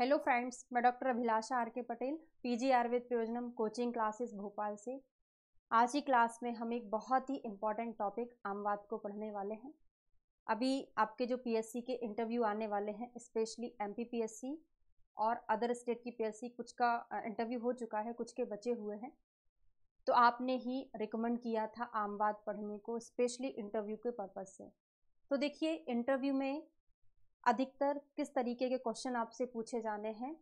Hello friends मैं doctor Abhilasha R K Patel PG Ayurveda Prayojanam coaching classes Bhopal से। आज की class में हम एक बहुत ही इंपॉर्टेंट टॉपिक आमवाद को पढ़ने वाले हैं। अभी आपके जो पीएससी के इंटरव्यू आने वाले हैं स्पेशली एमपीपीएससी और अदर स्टेट की पीएससी कुछ का इंटरव्यू हो चुका है, कुछ के बचे हुए हैं। तो आपने ही रिकमेंड किया था आमवाद पढ़ने को स्पेशली इंटरव्यू के पर्पज़ से। तो देखिए इंटरव्यू में अधिकतर किस तरीके के क्वेश्चन आपसे पूछे जाने हैं?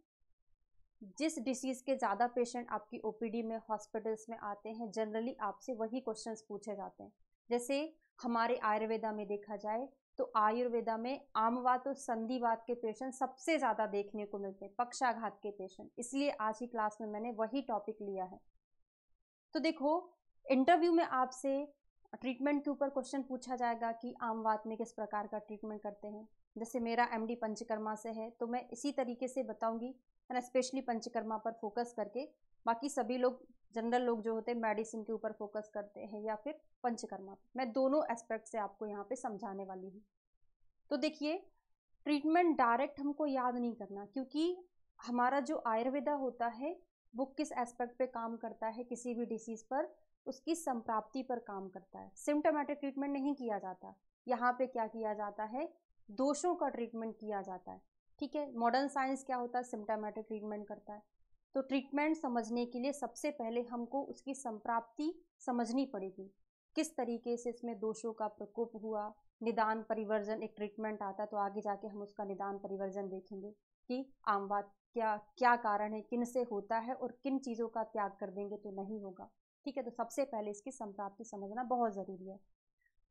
जिस डिसीज़ के ज़्यादा पेशेंट आपकी ओपीडी में हॉस्पिटल्स में आते हैं जनरली आपसे वही क्वेश्चंस पूछे जाते हैं। जैसे हमारे आयुर्वेदा में देखा जाए तो आयुर्वेदा में आमवात और संधिवात के पेशेंट सबसे ज़्यादा देखने को मिलते हैं, पक्षाघात के पेशेंट इसलिए आज की क्लास में मैंने वही टॉपिक लिया है। तो देखो इंटरव्यू में आपसे ट्रीटमेंट के ऊपर क्वेश्चन पूछा जाएगा कि आमवात में किस प्रकार का ट्रीटमेंट करते हैं। जैसे मेरा एमडी पंचकर्मा से है तो मैं इसी तरीके से बताऊँगी, है ना स्पेशली पंचकर्मा पर फोकस करके। बाकी सभी लोग जनरल लोग जो होते हैं मेडिसिन के ऊपर फोकस करते हैं या फिर पंचकर्मा मैं दोनों एस्पेक्ट से आपको यहाँ पे समझाने वाली हूँ। तो देखिए ट्रीटमेंट डायरेक्ट हमको याद नहीं करना, क्योंकि हमारा जो आयुर्वेदा होता है, वो किस एस्पेक्ट पे काम करता है, किसी भी डिसीज़ पर, उसकी संप्राप्ति पर काम करता है। सिम्टोमेटिक ट्रीटमेंट नहीं किया जाता। यहाँ पे क्या किया जाता है? दोषों का ट्रीटमेंट किया जाता है। ठीक है? मॉडर्न साइंस क्या होता है? सिम्टोमेटिक ट्रीटमेंट करता है। तो ट्रीटमेंट समझने के लिए सबसे पहले हमको उसकी संप्राप्ति समझनी पड़ेगी। किस तरीके से इसमें दोषों का प्रकोप हुआ? निदान परिवर्जन, एक ट्रीटमेंट आता है तो आगे जाके हम उसका निदान परिवर्जन देखेंगे कि आम बात क्या क्या कारण है, किन से होता है और किन चीज़ों का त्याग कर देंगे तो नहीं होगा। ठीक है? तो सबसे पहले इसकी संप्राप्ति समझना बहुत ज़रूरी है।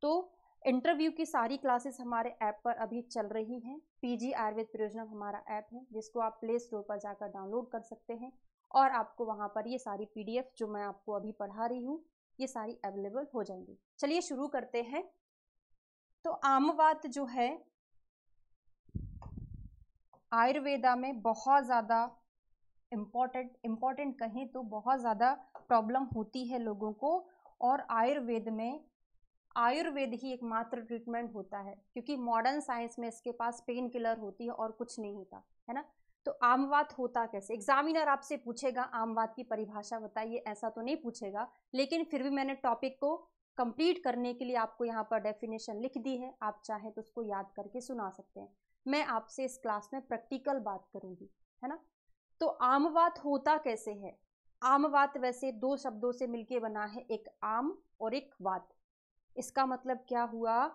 तो इंटरव्यू की सारी क्लासेस हमारे ऐप पर अभी चल रही हैं। पीजी आयुर्वेद प्रयोजनम हमारा ऐप है, जिसको आप प्ले स्टोर पर जाकर डाउनलोड कर सकते हैं और आपको वहाँ पर ये सारी पीडीएफ जो मैं आपको अभी पढ़ा रही हूँ, ये सारी अवेलेबल हो जाएँगी। चलिए शुरू करते हैं। तो आमवात जो है, आयुर्वेदा में बहुत ज़्यादा इंपॉर्टेंट इंपॉर्टेंट कहें तो बहुत ज़्यादा प्रॉब्लम होती है लोगों को और आयुर्वेद में आयुर्वेद ही एकमात्र ट्रीटमेंट होता है, क्योंकि मॉडर्न साइंस में इसके पास पेन किलर होती है और कुछ नहीं होता, है ना? तो आमवात होता कैसे? एग्जामिनर आपसे पूछेगा, आमवात की परिभाषा बताइए, ऐसा तो नहीं पूछेगा, लेकिन फिर भी मैंने टॉपिक को कंप्लीट करने के लिए आपको यहाँ पर डेफिनेशन लिख दी है, आप चाहें तो उसको याद करके सुना सकते हैं। मैं आपसे इस क्लास में प्रैक्टिकल बात करूँगी, है ना? तो आमवात होता कैसे है? आमवात वैसे दो शब्दों से मिलके बना है, एक आम और एक वात। इसका मतलब क्या हुआ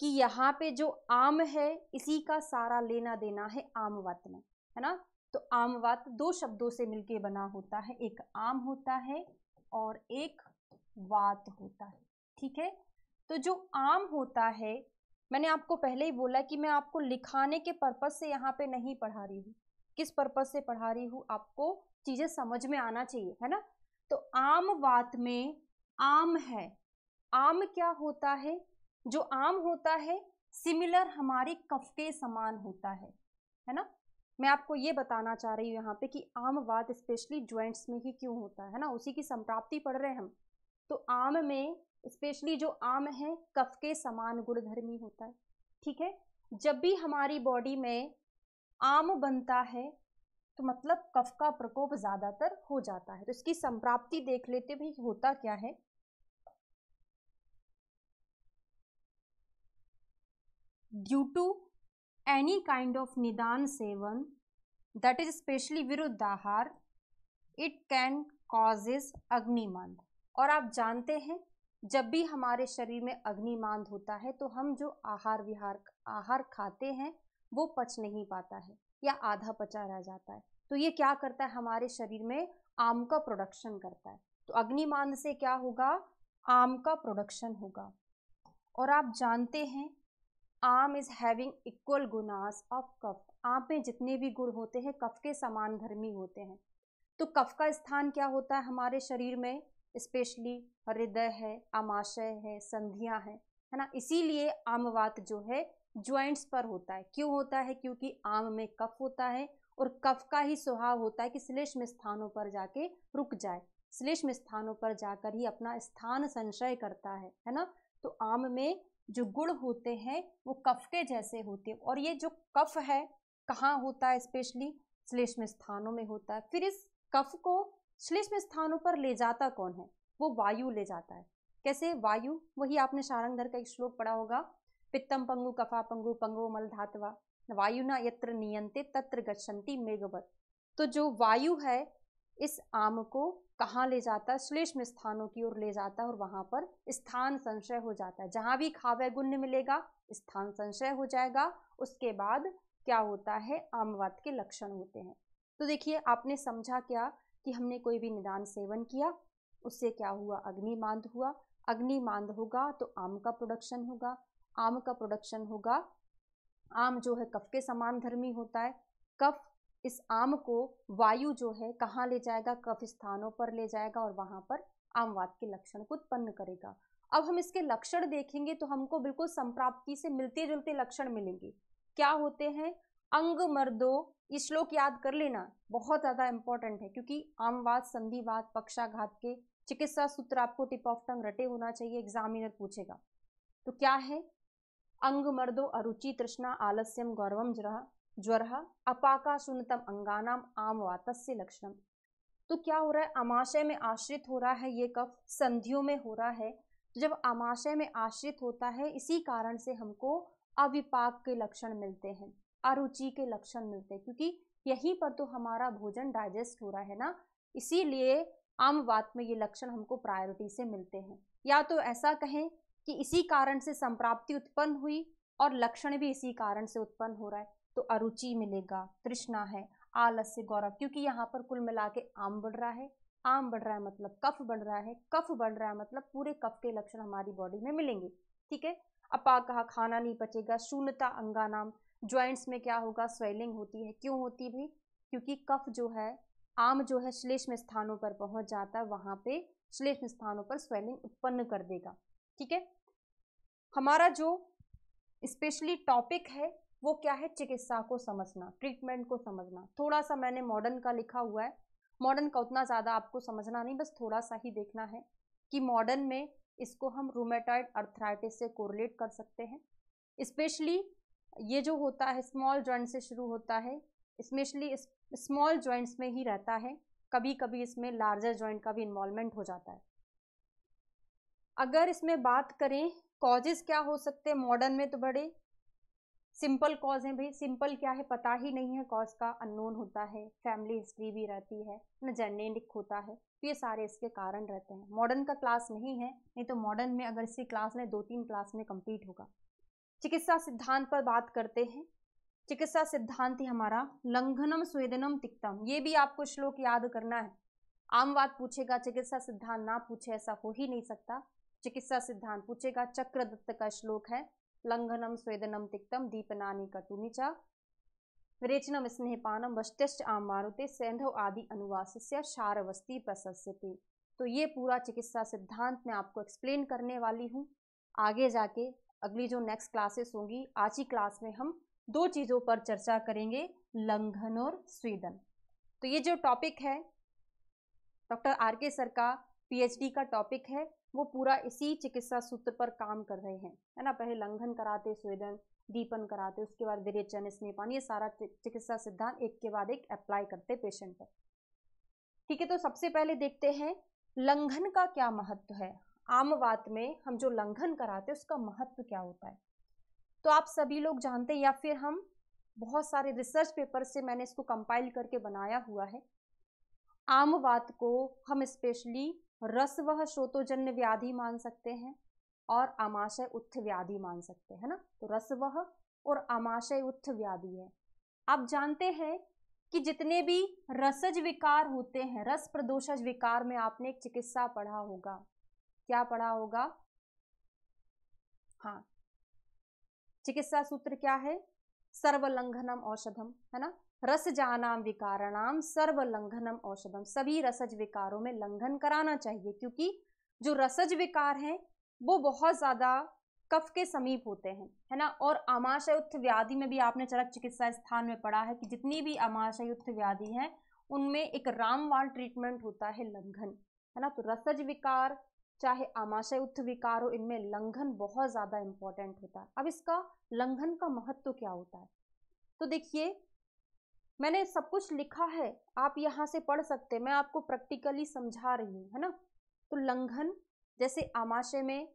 कि यहाँ पे जो आम है, इसी का सारा लेना देना है आमवत में, है ना? तो आमवत दो शब्दों से मिलके बना होता है, एक आम होता है और एक वात होता है, ठीक है? तो जो आम होता है, मैंने आपको पहले ही बोला कि मैं आपको लिखाने के पर्पज से यहाँ पे नहीं पढ़ा रही हूँ। किस पर्पज से पढ़ा रही हूँ? आपको चीज़ें समझ में आना चाहिए, है ना? तो आम वात में आम है आम क्या होता है? जो आम होता है सिमिलर हमारे कफ के समान होता है है ना? मैं आपको ये बताना चाह रही हूँ यहाँ पे कि आम वाद स्पेशली ज्वाइंट्स में ही क्यों होता है ना? उसी की संप्राप्ति पढ़ रहे हैं हम। तो आम में स्पेशली जो आम है, कफ के समान गुणधर्मी होता है, ठीक है? जब भी हमारी बॉडी में आम बनता है तो मतलब कफ का प्रकोप ज़्यादातर हो जाता है। तो इसकी संप्राप्ति देख लेते भी होता क्या है? Due to any kind of nidan sevan, that is especially viruddhahar, it can causes अग्निमांद और आप जानते हैं, जब भी हमारे शरीर में अग्निमांद होता है तो हम जो आहार विहार, आहार खाते हैं, वो पच नहीं पाता है, या आधा पचा रह जाता है। तो ये क्या करता है, हमारे शरीर में आम का प्रोडक्शन करता है। तो अग्निमांद से क्या होगा, आम का प्रोडक्शन होगा। और आप जानते हैं ama is having equal gunas of kapha. आम में जितने भी गुण होते हैं, कफ के समान धर्मी होते हैं। तो कफ का स्थान क्या होता है हमारे शरीर में? स्पेशली हृदय है, आमाशय है, संधियाँ है है ना? इसीलिए आमवात जो है, ज्वाइंट्स पर होता है। क्यों होता है? क्योंकि आम में कफ होता है और कफ का ही स्वभाव होता है कि श्लेष्म स्थानों पर जाके रुक जाए। श्लेष्म स्थानों पर जाकर ही अपना स्थान संशय करता है है ना? तो आम में जो गुण होते हैं, वो कफ के जैसे होते हैं। और ये जो कफ है, कहाँ होता है स्पेशली? श्लेष्म स्थानों में होता है। फिर इस कफ को श्लेष्म स्थानों पर ले जाता कौन है? वो वायु ले जाता है। कैसे? वायु, वही आपने शारंगधर का एक श्लोक पढ़ा होगा। पित्तम पंगु कफा पंगु पंगो मल धातवा। वायु ना यत्र नियंते तत्र गच्छन्ति मेघवत। तो जो वायु है इस आम को कहाँ ले जाता है? श्लेष्म स्थानों की ओर ले जाता है और वहाँ पर स्थान संशय हो जाता है। जहाँ भी खावे गुण्य मिलेगा, स्थान संशय हो जाएगा। उसके बाद क्या होता है? आमवात के लक्षण होते हैं। तो देखिए, आपने समझा क्या कि हमने कोई भी निदान सेवन किया, उससे क्या हुआ? अग्निमांद हुआ। अग्निमांद होगा तो आम का प्रोडक्शन होगा। आम का प्रोडक्शन होगा। आम जो है कफ के समान धर्मी होता है। कफ इस आम को वायु जो है, कहाँ ले जाएगा? कफ स्थानों पर ले जाएगा और वहाँ पर आमवाद के लक्षण को उत्पन्न करेगा। अब हम इसके लक्षण देखेंगे तो हमको बिल्कुल संप्राप्ति से मिलते जुलते लक्षण मिलेंगे। क्या होते हैं? अंग मर्दो, ये श्लोक याद कर लेना, बहुत ज़्यादा इंपॉर्टेंट है, क्योंकि आमवाद संधिवाद पक्षाघात के चिकित्सा सूत्र आपको टिप ऑफ़ टंग रटे होना चाहिए एग्जामिनर पूछेगा। तो क्या है? अंग मर्दो, अरुचि, तृष्णा, आलस्यम, गौरवम, जरा ज्वर अपाका शून्यतम अंगानाम आम वातस्य लक्षणम। तो क्या हो रहा है? अमाशय में आश्रित हो रहा है ये कफ, संधियों में हो रहा है। तो जब अमाशय में आश्रित होता है, इसी कारण से हमको अविपाक के लक्षण मिलते हैं, अरुचि के लक्षण मिलते हैं, क्योंकि यहीं पर तो हमारा भोजन डाइजेस्ट हो रहा है ना? इसीलिए आम बात में ये लक्षण हमको प्रायोरिटी से मिलते हैं। या तो ऐसा कहें कि इसी कारण से संप्राप्ति उत्पन्न हुई और लक्षण भी इसी कारण से उत्पन्न हो रहा है। तो अरुचि मिलेगा, तृष्णा है, आलस्य गौरव, क्योंकि यहाँ पर कुल मिला के आम बढ़ रहा है। आम बढ़ रहा है मतलब कफ बढ़ रहा है। कफ बढ़ रहा है मतलब पूरे कफ के लक्षण हमारी बॉडी में मिलेंगे, ठीक है? अपा कहा, खाना नहीं पचेगा, शून्यता अंगा नाम। ज्वाइंट्स में क्या होगा? स्वेलिंग होती है। क्यों होती भाई? क्योंकि कफ जो है, आम जो है श्लेष्म स्थानों पर पहुँच जाता है, वहाँ पे श्लेष्म स्थानों पर स्वेलिंग उत्पन्न कर देगा, ठीक है? हमारा जो स्पेशली टॉपिक है वो क्या है? चिकित्सा को समझना ट्रीटमेंट को समझना। थोड़ा सा मैंने मॉडर्न का लिखा हुआ है। मॉडर्न का उतना ज़्यादा आपको समझना नहीं, बस थोड़ा सा ही देखना है कि मॉडर्न में इसको हम रोमेटाइड अर्थराइटिस से कोरिलेट कर सकते हैं। स्पेशली ये जो होता है स्मॉल जॉइंट से शुरू होता है स्पेशली स्मॉल जॉइंट्स में ही रहता है। कभी कभी इसमें लार्जर जॉइंट का भी इन्वॉल्वमेंट हो जाता है। अगर इसमें बात करें कॉजेज क्या हो सकते हैं मॉडर्न में तो बड़े सिंपल कॉज है भाई। सिंपल क्या है? पता ही नहीं है कॉज का। अननोन होता है। फैमिली हिस्ट्री भी रहती है। न जेनेटिक होता है। तो ये सारे इसके कारण रहते हैं। मॉडर्न का क्लास नहीं है। नहीं तो मॉडर्न में अगर इसकी क्लास में दो तीन क्लास में कंप्लीट होगा। चिकित्सा सिद्धांत पर बात करते हैं। चिकित्सा सिद्धांत ही हमारा लंघनम स्वेदनम तिक्तम। ये भी आपको श्लोक याद करना है। आम बात पूछेगा, चिकित्सा सिद्धांत ना पूछे ऐसा हो ही नहीं सकता। चिकित्सा सिद्धांत पूछेगा, चक्रदत्त का श्लोक है। लंघनम, स्वेदनम, तिक्तम, दीपनानी कटुनी च विरेचनम स्नेहपानम आम मारुते सैंधव आदि अनुवास से शारवस्ती प्रशस्यते तो ये पूरा चिकित्सा सिद्धांत मैं आपको एक्सप्लेन करने वाली हूँ। आगे जाके अगली जो नेक्स्ट क्लासेस होंगी, आज ही क्लास में हम दो चीज़ों पर चर्चा करेंगे, लंघन और स्वेदन। तो ये जो टॉपिक है डॉक्टर आर के सर का पीएचडी का टॉपिक है वो पूरा इसी चिकित्सा सूत्र पर काम कर रहे हैं। है ना? पहले लंघन कराते, स्वेदन, दीपन कराते, उसके बाद विरेचन स्नेपान ये सारा चिकित्सा सिद्धांत एक के बाद एक अप्लाई करते पेशेंट पर। ठीक है तो सबसे पहले देखते हैं, लंघन का क्या महत्व है? आम बात में हम जो लंघन कराते उसका महत्व क्या होता है? तो आप सभी लोग जानते हैं, या फिर हम बहुत सारे रिसर्च पेपर से मैंने इसको कंपाइल करके बनाया हुआ है। आम बात को हम स्पेशली रस वह श्रोतोजन्य व्याधि मान सकते हैं और आमाशय उत्थ व्याधि मान सकते हैं ना? तो रस वह और आमाशय उत्थ व्याधि है। आप जानते हैं कि जितने भी रसज विकार होते हैं, रस प्रदोषज विकार में आपने एक चिकित्सा पढ़ा होगा। क्या पढ़ा होगा? हाँ। चिकित्सा सूत्र क्या है? सर्वलंघनम औषधम, है ना? रस जानाम विकारणाम सर्व लंघनम औषधम। सभी रसज विकारों में लंघन कराना चाहिए, क्योंकि जो रसज विकार हैं, वो बहुत ज़्यादा कफ के समीप होते हैं, है ना? और आमाशयुक्त व्याधि में भी आपने चरक चिकित्सा स्थान में पढ़ा है कि जितनी भी आमाशयुक्त व्याधि हैं, उनमें एक रामवाल ट्रीटमेंट होता है लंघन, है ना? तो रसज विकार, चाहे आमाशयुक्त विकार हो, इनमें लंघन बहुत ज़्यादा इंपॉर्टेंट होता है। अब इसका लंघन का महत्व तो क्या होता है? तो देखिए मैंने सब कुछ लिखा है, आप यहाँ से पढ़ सकते हैं, मैं आपको प्रैक्टिकली समझा रही हूँ, है ना? तो लंघन, जैसे आमाशय में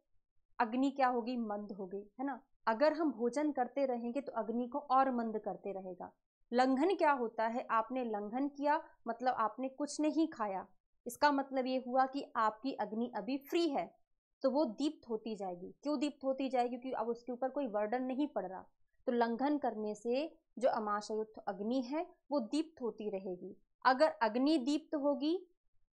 अग्नि क्या होगी? मंद होगी है ना? अगर हम भोजन करते रहेंगे तो अग्नि को और मंद करते रहेगा। लंघन क्या होता है? आपने लंघन किया मतलब आपने कुछ नहीं खाया। इसका मतलब ये हुआ कि आपकी अग्नि अभी फ्री है तो वो दीप्त होती जाएगी। क्यों दीप्त होती जाएगी? क्योंकि अब उसके ऊपर कोई वर्डन नहीं पड़ रहा। तो लंघन करने से जो अमाशयुक्त अग्नि है, वो दीप्त होती रहेगी। अगर अग्नि दीप्त होगी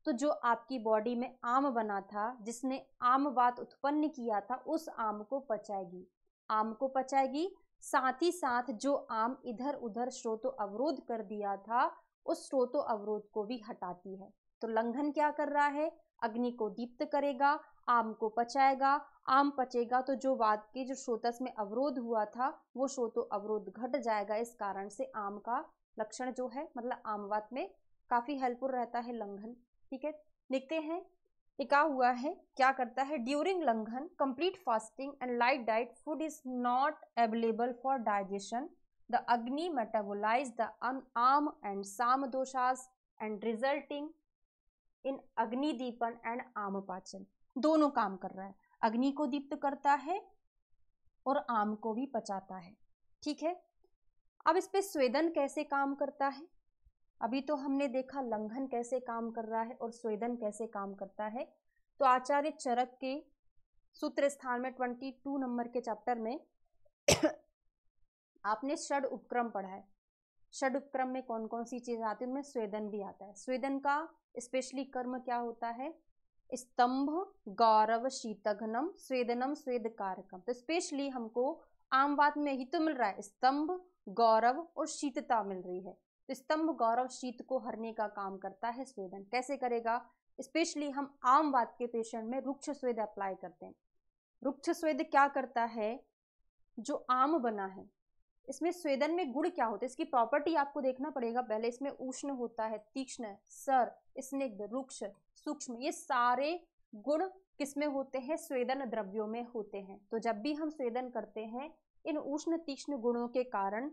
तो जो आपकी बॉडी में आम बना था, जिसने आम बात उत्पन्न किया था, उस आम को पचाएगी। आम को पचाएगी, साथ ही साथ जो आम इधर उधर स्रोतो अवरोध कर दिया था, उस स्रोतो अवरोध को भी हटाती है। तो लंघन क्या कर रहा है? अग्नि को दीप्त करेगा आम को पचाएगा, आम पचेगा तो जो वाद के, जो स्रोतस में अवरोध हुआ था, वो स्रोतो अवरोध घट जाएगा। इस कारण से आम का लक्षण जो है मतलब आमवाद में काफ़ी हेल्पफुल रहता है लंघन। ठीक है? लिखते हैं क्या हुआ है, क्या करता है? During langhan complete fasting and light diet food is not available for digestion the agni metabolise the ama and sama doshas and resulting in agnideepan and ama pachan दोनों काम कर रहा है। अग्नि को दीप्त करता है और आम को भी पचाता है। ठीक है? अब इस पे स्वेदन कैसे काम करता है? अभी तो हमने देखा लंघन कैसे काम कर रहा है और स्वेदन कैसे काम करता है। तो आचार्य चरक के सूत्र स्थान में ट्वेंटी टू नंबर के चैप्टर में आपने षड उपक्रम पढ़ा है। षड उपक्रम में कौन कौन सी चीज़ आती है? उनमें स्वेदन भी आता है। स्वेदन का स्पेशली कर्म क्या होता है? स्तंभ, गौरव, शीतघनम, स्वेदनम स्वेद कारकम तो स्पेशली हमको आम बात में ही तो मिल रहा है, स्तंभ, गौरव और शीतता मिल रही है। तो स्तंभ, गौरव, शीत को हरने का काम करता है स्वेदन। कैसे करेगा? स्पेशली हम आम बात के पेशेंट में रुक्ष स्वेद अप्लाई करते हैं। रुक्ष स्वेद क्या करता है? जो आम बना है, इसमें स्वेदन में गुड़ क्या होता है? इसकी प्रॉपर्टी आपको देखना पड़ेगा। पहले इसमें उष्ण होता है, तीक्ष्ण, सर, स्निग्ध, रुक्ष सूक्ष्म, ये सारे गुण किसमें होते हैं? स्वेदन द्रव्यों में होते हैं। तो जब भी हम स्वेदन करते हैं, इन उष्ण तीक्ष्ण गुणों के कारण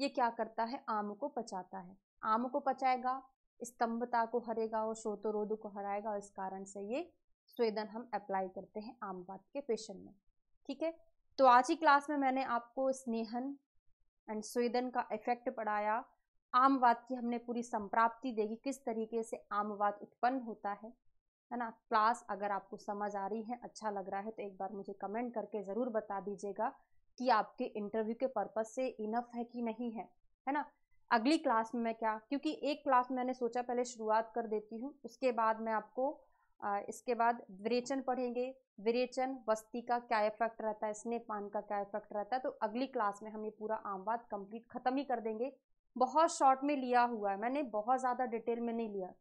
ये क्या करता है? आम को पचाता है। आम को पचाएगा, स्तंभता को हरेगा और शोतोरोध को हराएगा और इस कारण से ये स्वेदन हम अप्लाई करते हैं आम बात के पेशेंट में। ठीक है? तो आज ही क्लास में मैंने आपको स्नेहन एंड स्वेदन का इफ़ेक्ट पढ़ाया आमवाद की हमने पूरी संप्राप्ति देगी किस तरीके से आमवाद उत्पन्न होता है है ना? क्लास अगर आपको समझ आ रही है अच्छा लग रहा है तो एक बार मुझे कमेंट करके ज़रूर बता दीजिएगा कि आपके इंटरव्यू के पर्पज से इनफ है कि नहीं है है ना? अगली क्लास में मैं क्या क्योंकि एक क्लास मैंने सोचा पहले शुरुआत कर देती हूँ उसके बाद मैं आपको आ, इसके बाद विरेचन पढ़ेंगे। विरेचन वस्ती का क्या इफ़ेक्ट रहता है स्नेह पान का क्या इफ़ेक्ट रहता है तो अगली क्लास में हम ये पूरा आमवाद कंप्लीट ख़त्म ही कर देंगे। बहुत शॉर्ट में लिया हुआ है। मैंने बहुत ज़्यादा डिटेल में नहीं लिया।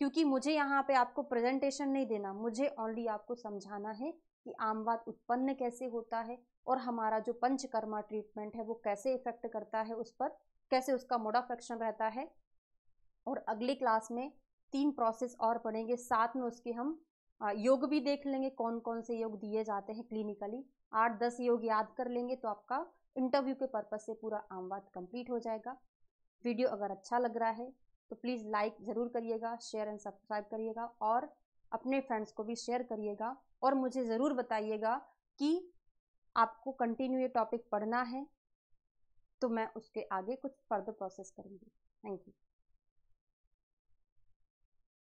क्योंकि मुझे यहाँ पे आपको प्रेजेंटेशन नहीं देना। मुझे ओनली आपको समझाना है कि आमवाद उत्पन्न कैसे होता है और हमारा जो पंचकर्मा ट्रीटमेंट है वो कैसे इफ़ेक्ट करता है उस पर, कैसे उसका मोड ऑफ़ एक्शन रहता है। और अगली क्लास में तीन प्रोसेस और पढ़ेंगे। साथ में उसके हम योग भी देख लेंगे। कौन कौन से योग दिए जाते हैं क्लिनिकली आठ दस योग याद कर लेंगे तो आपका इंटरव्यू के पर्पज से पूरा आमवाद कंप्लीट हो जाएगा। वीडियो अगर अच्छा लग रहा है तो प्लीज़ लाइक ज़रूर करिएगा, शेयर एंड सब्सक्राइब करिएगा और अपने फ्रेंड्स को भी शेयर करिएगा और मुझे ज़रूर बताइएगा कि आपको कंटिन्यू ये टॉपिक पढ़ना है तो मैं उसके आगे कुछ फर्दर प्रोसेस करूँगी। Thank you